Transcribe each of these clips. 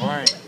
Rock and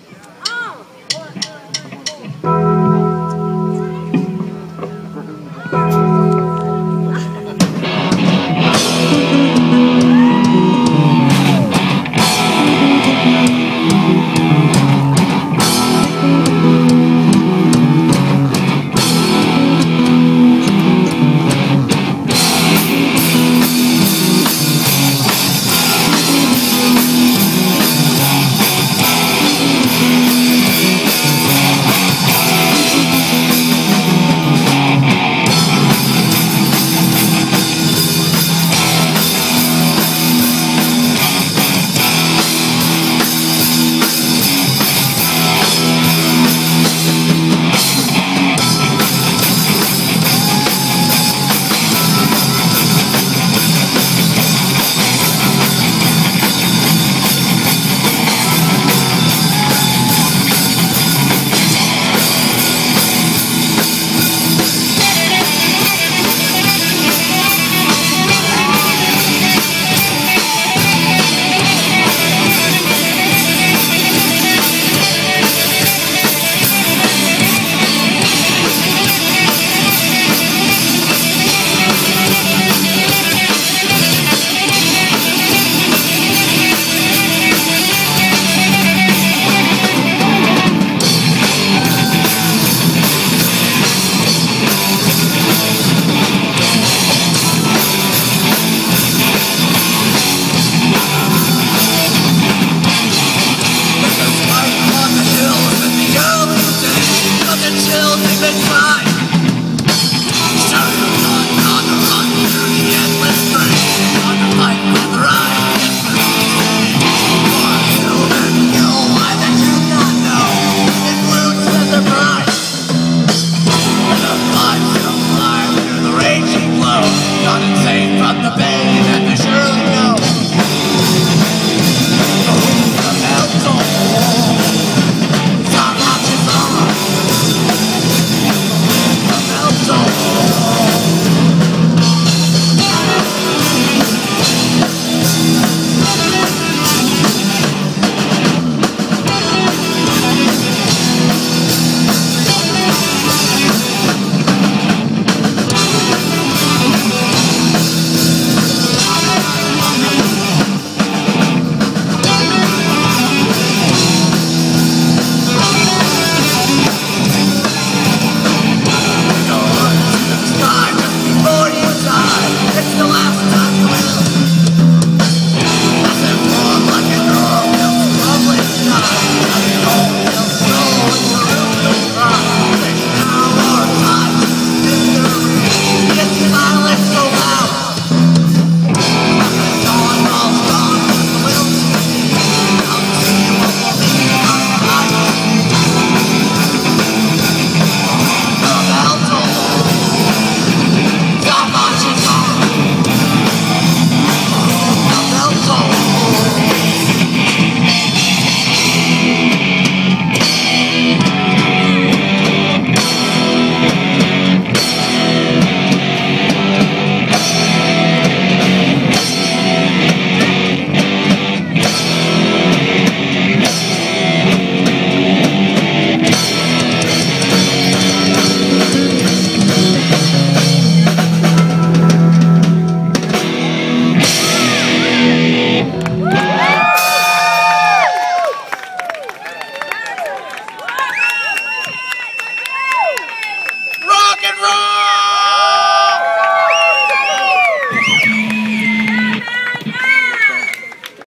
roll!